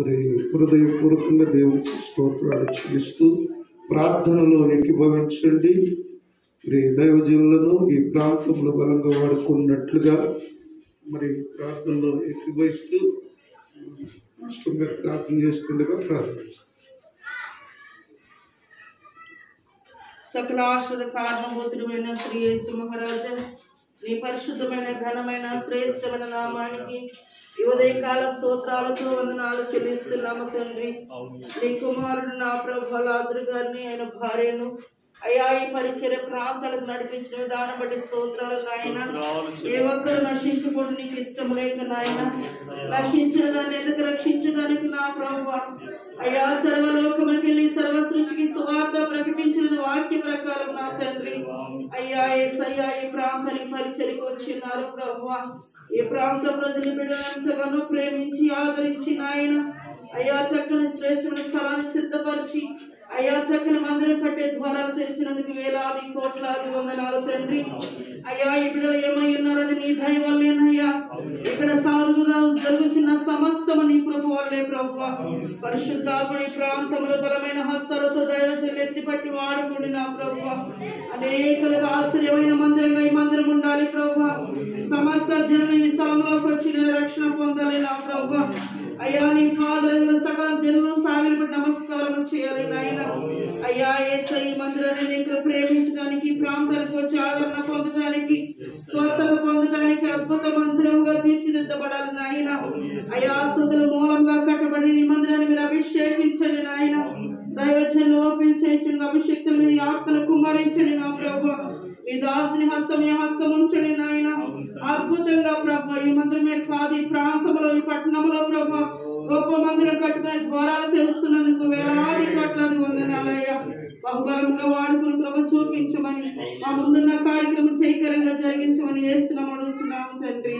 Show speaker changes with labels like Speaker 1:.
Speaker 1: మరి హృదయపూర్వకంగా దేవునికి స్తోత్రాలు చెల్లిస్తూ ప్రార్థనలో ఎక్కిభవించండి మరి దైవజీవులను ఈ ప్రాంతంలో బలంగా వాడుకున్నట్లుగా మరి ప్రార్థనలో ఎక్కిభవిస్తూ రాష్ట్రంగా ప్రార్థన చేస్తుండగా ప్రార్థించారు
Speaker 2: సకల ఆశ్రద కారణభూతుడమైన శ్రీ యేసు మహారాజా నీ పరిశుద్ధమైన ఘనమైన శ్రేష్టమైన నామానికి ఉదయకాల స్తోత్రాలతో వందనాలు చెల్లిస్తున్నాము తండ్రి. నీ కుమారుడు నా ప్రభు లాజరు గారిని ఆయన భార్యను అయా ఈ పరిచయ ప్రాంతాలకు నడిపించిన విధానం బట్టి స్తోత్రాలు నాయన. ఏ ఒక్కరు నశించుకోవడం నీకు ఇష్టం లేక నాయన. రక్షించిన దాన్ని ఎందుకు రక్షించడానికి నా ప్రభు అయా సర్వలోకములకు వెళ్ళి సర్వ సృష్టికి సువార్త ప్రకటించిన వాక్య ప్రకారం నా తండ్రి. అయ్యా ఏసయ్యా ఈ ప్రాంతానికి పరిచయకు వచ్చినారు ప్రభు ఈ ప్రాంత ప్రజలు బిడ్డలంతగానో ప్రేమించి ఆదరించి నాయన. అయ్యా చక్కని శ్రేష్టమైన స్థలాన్ని సిద్ధపరిచి అయ్యా చక్కని మందిరం కట్టే ద్వారాలు తెరిచినందుకు వేలాది కోట్లాది వందనాలు తండ్రి. అయ్యా ఈ బిడ్డలు ఏమై ఉన్నారు? అది నీ దయ వల్లేనయ్యా. ఇక్కడ సాగుగా జరుగుతున్న సమస్తము నీ ప్రభు వల్లే ప్రభు పరిశుద్ధాత్మ ఈ ప్రాంతంలో బలమైన హస్తాలతో దైవజనులు ఎత్తిపట్టి వాడుకోండి నా ప్రభు అనేకలకు ఆశ్చర్యమైన మందిరంగా ఈ మందిరం ఉండాలి ప్రభు సమస్త జనులు ఈ స్థలంలోకి వచ్చి నేను రక్షణ పొందాలి నా ప్రభు అయ్యా నీ కాదు సకల జనులు సాగిలిపడి నమస్కారం చేయాలి నాయ అయ్యా ఏసై ఈ మందిరాన్ని నీకు ప్రేమించడానికి ప్రాంతానికి వచ్చి ఆదరణ పొందడానికి స్వస్థత పొందడానికి అద్భుత మందిరంగా తీర్చిదిద్దబడాలి నాయన. అయ్యా స్థుతుల మూలంగా కట్టబడి ఈ మందిరాన్ని మీరు అభిషేకించండి నాయన. దైవజనులు ఓపెన్ చేయించండి అభిషేక్తులు మీ ఆత్మను కుమ్మరించండి నా ప్రభు. మీ దాసుని హస్తం మీ హస్తం ఉంచండి నాయన. అద్భుతంగా ప్రభు ఈ మందిరమే కాదు ఈ ప్రాంతంలో ఈ పట్టణంలో ప్రభు. గొప్ప మందిరం కట్టుకునే ద్వారాలు తెలుస్తున్నందుకు వేలాది కోట్లాది వందనాలయ్యా. బహుబలంగా వాడుకుని ప్రభు చూపించమని మా ముందున్న కార్యక్రమం చైకరంగా జరిగించమని వేస్తున్నాం అడుగుతున్నాము తండ్రి.